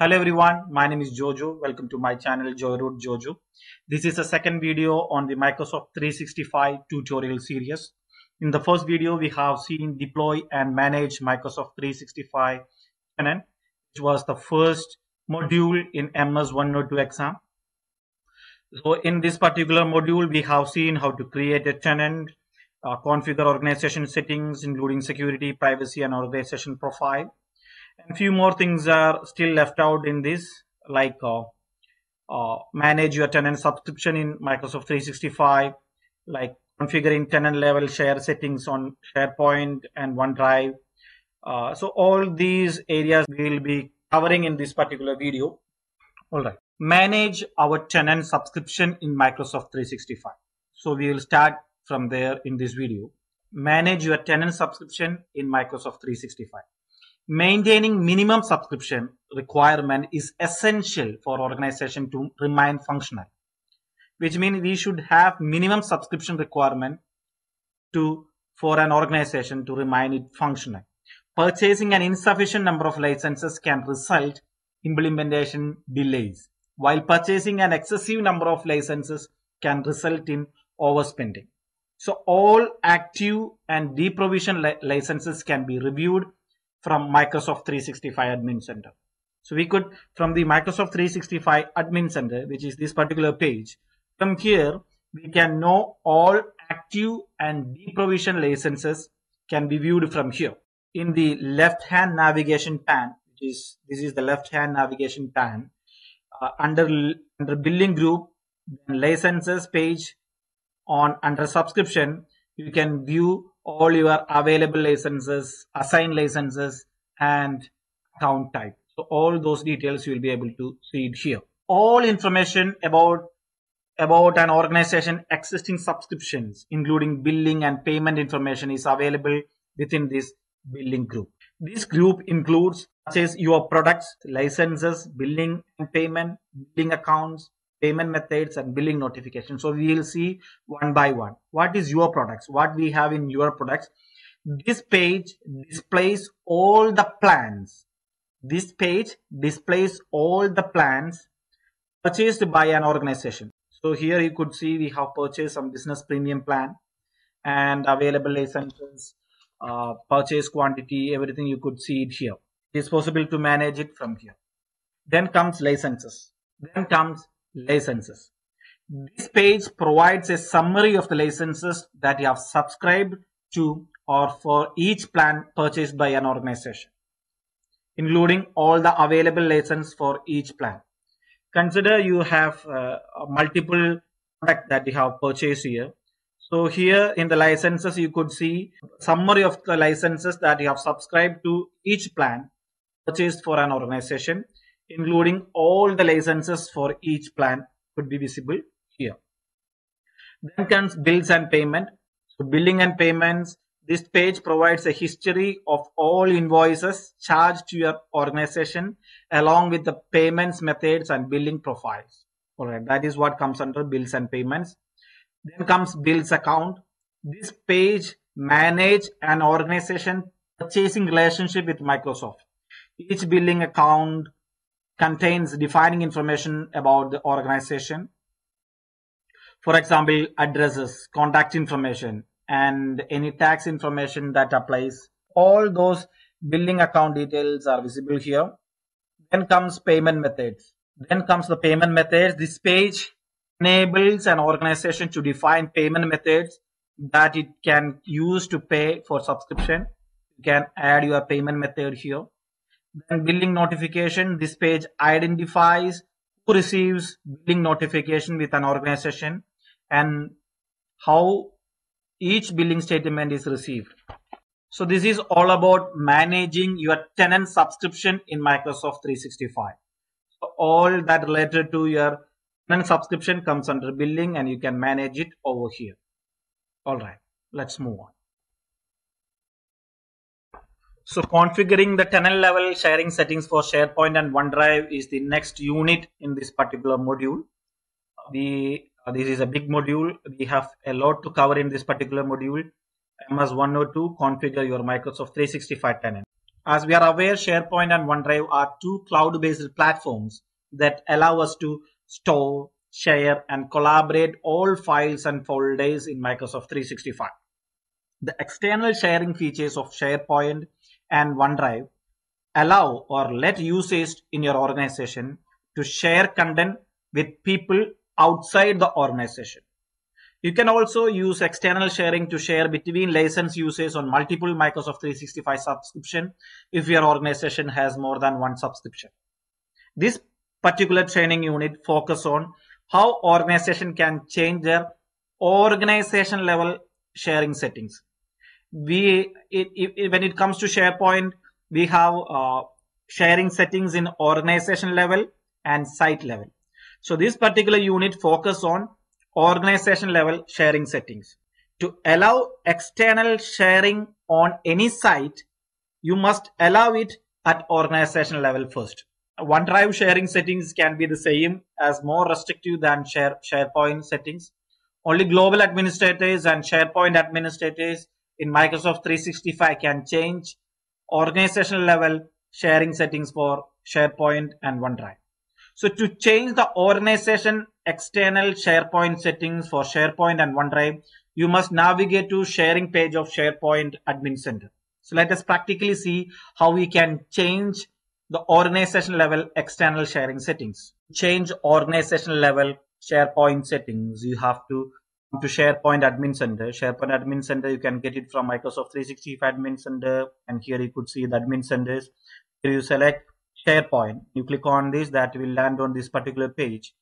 Hello everyone, my name is Jojo. Welcome to my channel Joyroute Jojo. This is the second video on the Microsoft 365 tutorial series. In the first video, we have seen deploy and manage Microsoft 365 tenant, which was the first module in MS 102 exam. So in this particular module, we have seen how to create a tenant, uh, configure organization settings, including security, privacy, and organization profile and few more things are still left out in this like uh, uh, manage your tenant subscription in Microsoft 365 like configuring tenant level share settings on SharePoint and OneDrive. Uh, so all these areas we will be covering in this particular video. All right. Manage our tenant subscription in Microsoft 365 so we will start from there in this video. Manage your tenant subscription in Microsoft 365 maintaining minimum subscription requirement is essential for organization to remain functional which means we should have minimum subscription requirement to for an organization to remain it functional. Purchasing an insufficient number of licenses can result implementation delays while purchasing an excessive number of licenses can result in overspending. So all active and deprovision li licenses can be reviewed from Microsoft 365 Admin Center. So we could, from the Microsoft 365 Admin Center, which is this particular page, from here, we can know all active and deprovision licenses can be viewed from here. In the left-hand navigation pane, which is, this is the left-hand navigation pane, uh, under, under billing group, licenses page on under subscription, you can view all your available licenses, assigned licenses, and account type. So all those details you will be able to see here. All information about about an organization existing subscriptions, including billing and payment information is available within this billing group. This group includes says your products, licenses, billing and payment, billing accounts, payment methods and billing notifications. So we will see one by one. What is your products? What we have in your products? This page displays all the plans. This page displays all the plans purchased by an organization. So here you could see we have purchased some business premium plan and available licenses, uh, purchase quantity, everything you could see it here. It is possible to manage it from here. Then comes licenses. Then comes licenses. This page provides a summary of the licenses that you have subscribed to or for each plan purchased by an organization, including all the available licenses for each plan. Consider you have uh, multiple product that you have purchased here. So here in the licenses, you could see summary of the licenses that you have subscribed to each plan purchased for an organization including all the licenses for each plan could be visible here. Then comes bills and payment. So billing and payments. This page provides a history of all invoices charged to your organization along with the payments methods and billing profiles. Alright, that is what comes under bills and payments. Then comes bills account. This page manage an organization purchasing relationship with Microsoft. Each billing account contains defining information about the organization. For example, addresses, contact information, and any tax information that applies. All those billing account details are visible here. Then comes payment methods. Then comes the payment methods. This page enables an organization to define payment methods that it can use to pay for subscription. You can add your payment method here. Then billing notification, this page identifies who receives billing notification with an organization and how each billing statement is received. So this is all about managing your tenant subscription in Microsoft 365. So all that related to your tenant subscription comes under billing and you can manage it over here. All right, let's move on. So configuring the tenant level sharing settings for SharePoint and OneDrive is the next unit in this particular module. The, uh, this is a big module. We have a lot to cover in this particular module. MS 102 configure your Microsoft 365 tenant. As we are aware, SharePoint and OneDrive are two cloud-based platforms that allow us to store, share, and collaborate all files and folders in Microsoft 365. The external sharing features of SharePoint and OneDrive allow or let users in your organization to share content with people outside the organization. You can also use external sharing to share between licensed users on multiple Microsoft 365 subscription if your organization has more than one subscription. This particular training unit focus on how organization can change their organization level sharing settings. We, it, it, when it comes to SharePoint, we have uh, sharing settings in organization level and site level. So this particular unit focus on organization level sharing settings. To allow external sharing on any site, you must allow it at organization level first. OneDrive sharing settings can be the same as more restrictive than share, SharePoint settings. Only global administrators and SharePoint administrators in Microsoft 365 can change organizational level sharing settings for SharePoint and OneDrive. So to change the organization external SharePoint settings for SharePoint and OneDrive, you must navigate to sharing page of SharePoint Admin Center. So let us practically see how we can change the organization level external sharing settings. Change organizational level SharePoint settings. You have to to SharePoint Admin Center. SharePoint Admin Center, you can get it from Microsoft 365 Admin Center. And here you could see the admin centers. Here you select SharePoint. You click on this, that will land on this particular page.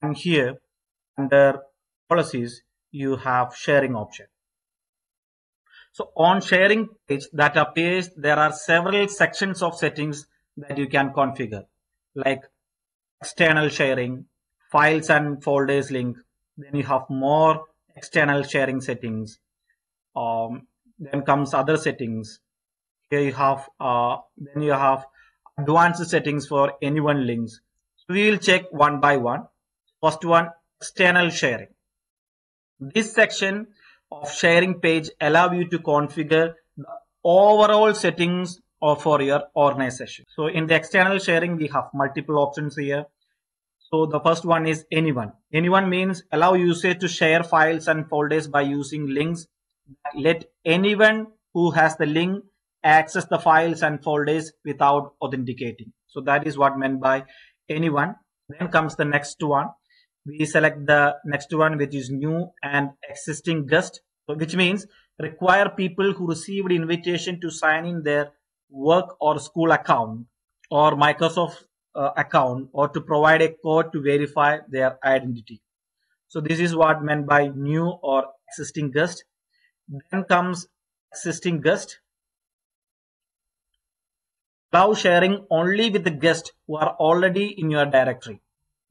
And here, under policies, you have sharing option. So on sharing page that appears, there are several sections of settings that you can configure, like external sharing, files and folders link. Then you have more external sharing settings. Um, then comes other settings. Here you have, uh, then you have advanced settings for anyone links. So we will check one by one. First one, external sharing. This section of sharing page allow you to configure the overall settings for your organization. So in the external sharing, we have multiple options here. So the first one is anyone. Anyone means allow users to share files and folders by using links. Let anyone who has the link access the files and folders without authenticating. So that is what meant by anyone. Then comes the next one. We select the next one, which is new and existing guest, which means require people who received invitation to sign in their work or school account or Microsoft uh, account or to provide a code to verify their identity. So this is what meant by new or existing guest. Then comes existing guest Allow sharing only with the guests who are already in your directory.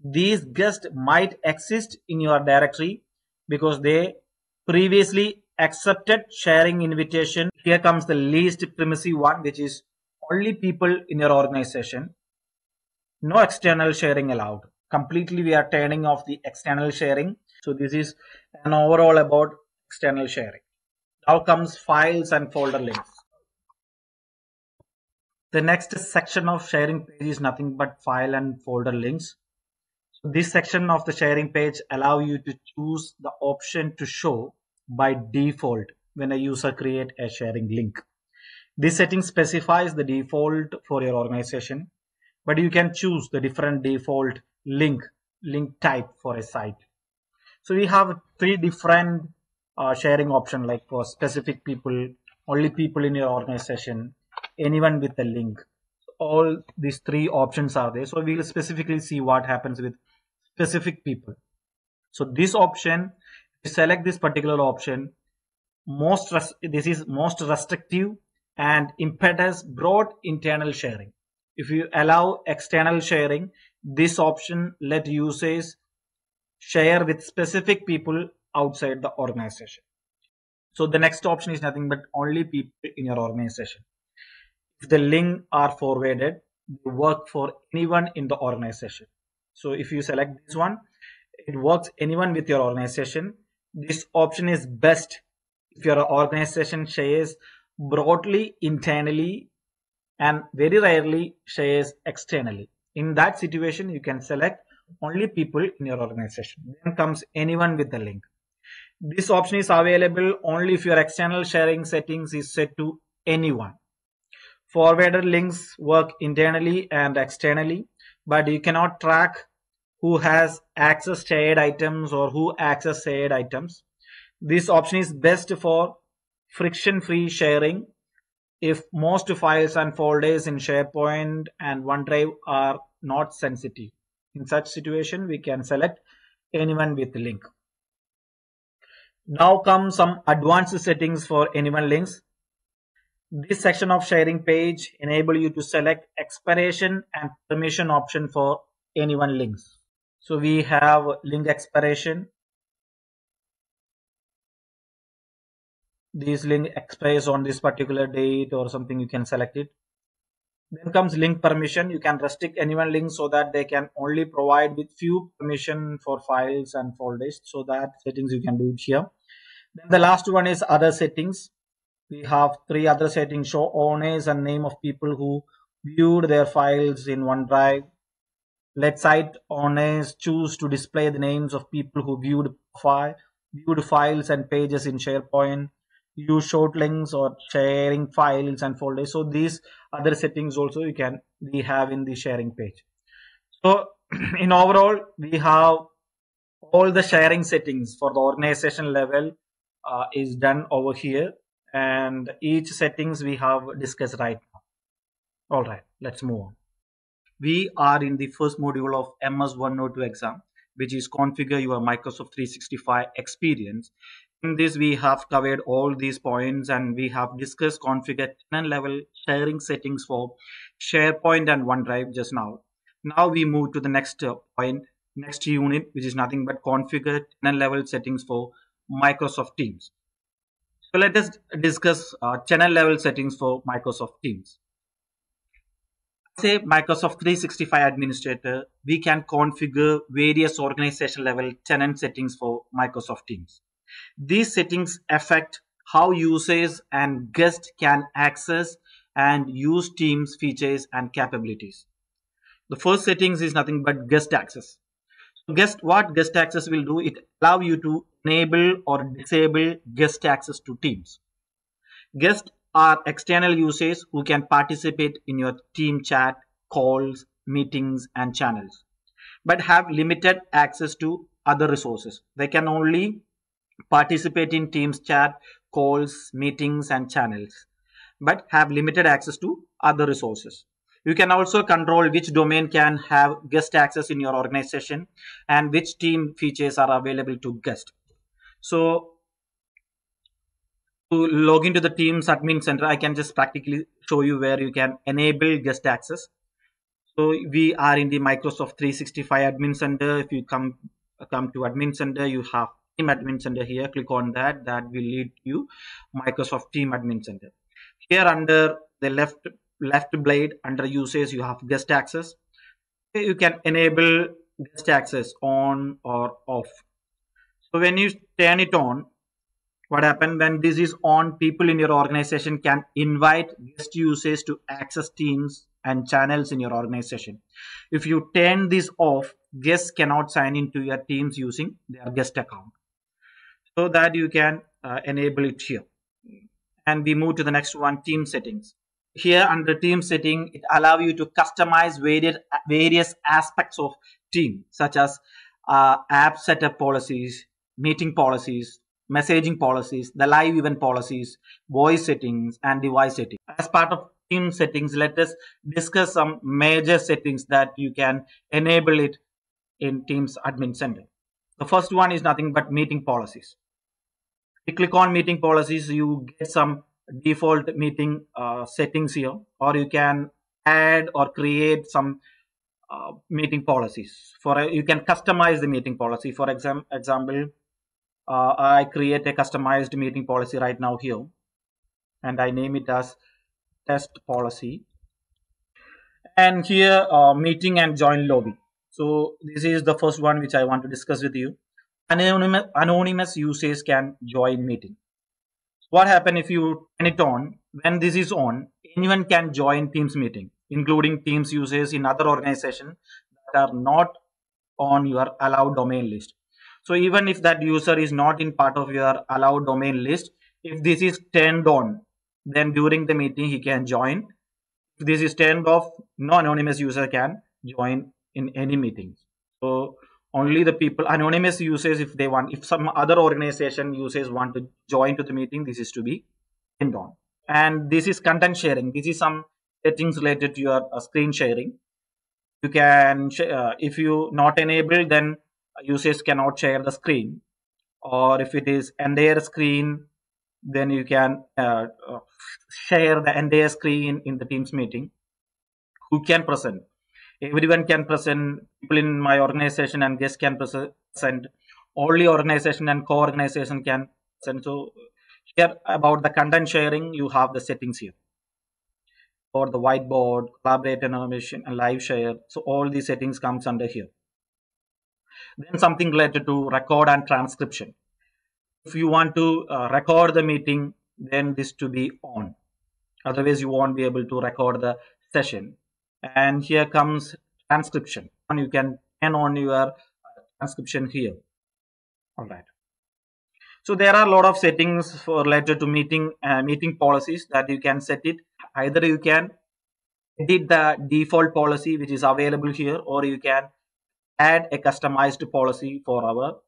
These guests might exist in your directory because they previously accepted sharing invitation. Here comes the least primacy one, which is only people in your organization. No external sharing allowed. Completely we are turning off the external sharing. So this is an overall about external sharing. Now comes files and folder links. The next section of sharing page is nothing but file and folder links. So this section of the sharing page allow you to choose the option to show by default when a user create a sharing link. This setting specifies the default for your organization, but you can choose the different default link link type for a site. So we have three different uh, sharing option like for specific people, only people in your organization, anyone with a link. All these three options are there. So we'll specifically see what happens with specific people. So this option, you select this particular option, most this is most restrictive and impedance broad internal sharing. If you allow external sharing, this option let users share with specific people outside the organization. So the next option is nothing but only people in your organization. If the link are forwarded, they work for anyone in the organization. So if you select this one, it works anyone with your organization. This option is best if your organization shares broadly internally and very rarely shares externally. In that situation, you can select only people in your organization. Then comes anyone with the link. This option is available only if your external sharing settings is set to anyone. Forwarded links work internally and externally, but you cannot track who has access shared items or who access shared items. This option is best for friction-free sharing if most files and folders in SharePoint and OneDrive are not sensitive. In such situation, we can select anyone with link. Now come some advanced settings for anyone links. This section of sharing page enable you to select expiration and permission option for anyone links. So we have link expiration. This link expires on this particular date or something you can select it. Then comes link permission. You can restrict anyone link so that they can only provide with few permission for files and folders. So that settings you can do it here. Then the last one is other settings. We have three other settings show owners and name of people who viewed their files in OneDrive. Let site owners choose to display the names of people who viewed file, viewed files and pages in SharePoint use short links or sharing files and folders. So these other settings also you can we have in the sharing page. So in overall we have all the sharing settings for the organization level uh, is done over here. And each settings we have discussed right now. All right let's move on. We are in the first module of ms 102 exam which is configure your microsoft 365 experience in this we have covered all these points and we have discussed configure tenant level sharing settings for SharePoint and OneDrive just now. Now we move to the next point, next unit, which is nothing but configure tenant level settings for Microsoft Teams. So let us discuss uh, channel level settings for Microsoft Teams. Say Microsoft 365 administrator, we can configure various organization level tenant settings for Microsoft Teams. These settings affect how users and guests can access and use Teams features and capabilities. The first settings is nothing but guest access. So guest what guest access will do, it allow you to enable or disable guest access to Teams. Guests are external users who can participate in your team chat, calls, meetings, and channels, but have limited access to other resources. They can only participate in Teams chat, calls, meetings, and channels, but have limited access to other resources. You can also control which domain can have guest access in your organization and which team features are available to guest. So to log into the Teams admin center, I can just practically show you where you can enable guest access. So we are in the Microsoft 365 admin center. If you come come to admin center, you have team admin center here. Click on that. That will lead you microsoft team admin center. Here under the left left blade under users you have guest access. You can enable guest access on or off. So when you turn it on what happens when this is on people in your organization can invite guest users to access teams and channels in your organization. If you turn this off guests cannot sign into your teams using their guest account so that you can uh, enable it here. And we move to the next one team settings. Here under team setting it allow you to customize various various aspects of team such as uh, app setup policies meeting policies messaging policies the live event policies voice settings and device settings. As part of team settings let us discuss some major settings that you can enable it in teams admin center. The first one is nothing but meeting policies you click on meeting policies you get some default meeting uh, settings here or you can add or create some uh, meeting policies. For a, you can customize the meeting policy. For exam, example uh, I create a customized meeting policy right now here and I name it as test policy. And here uh, meeting and join lobby. So this is the first one which I want to discuss with you anonymous, anonymous users can join meeting. What happen if you turn it on? When this is on, anyone can join Teams meeting, including Teams users in other organization that are not on your allowed domain list. So even if that user is not in part of your allowed domain list, if this is turned on, then during the meeting he can join. If this is turned off, no anonymous user can join in any meetings. So only the people anonymous users if they want if some other organization users want to join to the meeting this is to be turned on. And this is content sharing. This is some settings related to your uh, screen sharing. You can uh, if you not enable then users cannot share the screen. Or if it is entire screen then you can uh, uh share the entire screen in the teams meeting. Who can present everyone can present people in my organization and guests can present. Only organization and co-organization can present. So here about the content sharing you have the settings here. For the whiteboard collaborate animation and live share. So all these settings comes under here. Then something related to record and transcription. If you want to uh, record the meeting then this to be on. Otherwise you won't be able to record the session and here comes transcription. And you can turn on your transcription here. All right. So there are a lot of settings for related to meeting uh, meeting policies that you can set it. Either you can edit the default policy which is available here or you can add a customized policy for our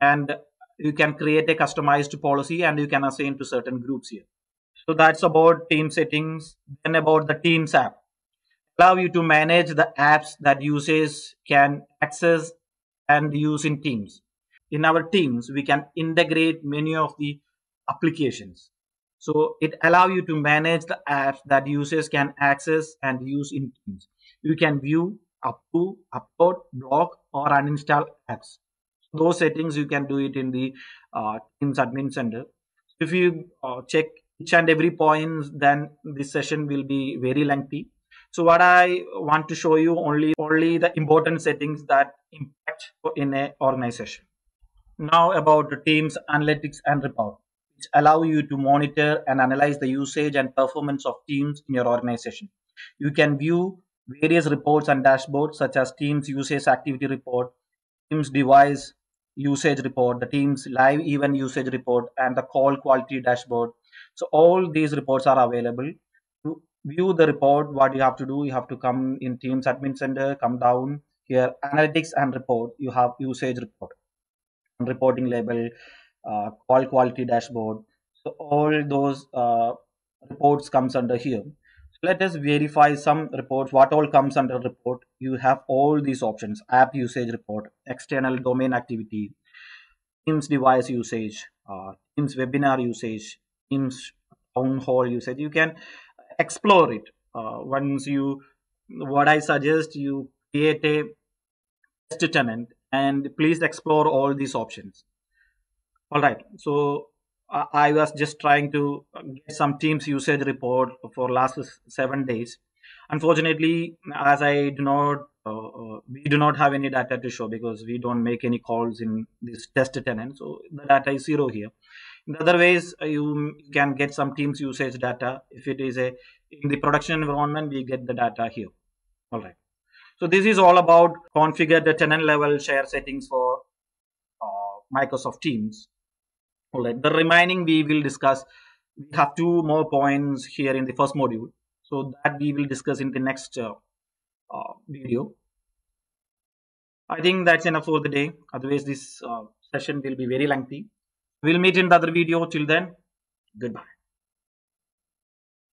and you can create a customized policy and you can assign to certain groups here. So that's about team settings then about the teams app allow you to manage the apps that users can access and use in teams. In our teams we can integrate many of the applications. So it allow you to manage the apps that users can access and use in teams. You can view approve upload block or uninstall apps. Those settings you can do it in the uh, teams admin center. If you uh, check each and every point then this session will be very lengthy so what I want to show you only only the important settings that impact in a organization. Now about the teams analytics and report, which allow you to monitor and analyze the usage and performance of teams in your organization. You can view various reports and dashboards such as Teams usage activity report, Teams device usage report, the Teams live event usage report, and the call quality dashboard. So all these reports are available view the report what you have to do you have to come in teams admin center come down here analytics and report you have usage report reporting label uh, call quality dashboard. So all those uh, reports comes under here. So let us verify some reports what all comes under report. You have all these options app usage report external domain activity teams device usage uh, teams webinar usage teams town hall usage. You can explore it. Uh, once you what i suggest you create a test tenant and please explore all these options. All right. So i was just trying to get some teams usage report for last seven days. Unfortunately as i do not uh, uh, we do not have any data to show because we don't make any calls in this test tenant. So the data is zero here in other ways uh, you can get some teams usage data. If it is a in the production environment we get the data here. All right. So this is all about configure the tenant level share settings for uh, microsoft teams. All right. The remaining we will discuss. We have two more points here in the first module. So that we will discuss in the next uh, uh, video. I think that's enough for the day. Otherwise this uh, session will be very lengthy We'll meet in the other video. Till then, goodbye.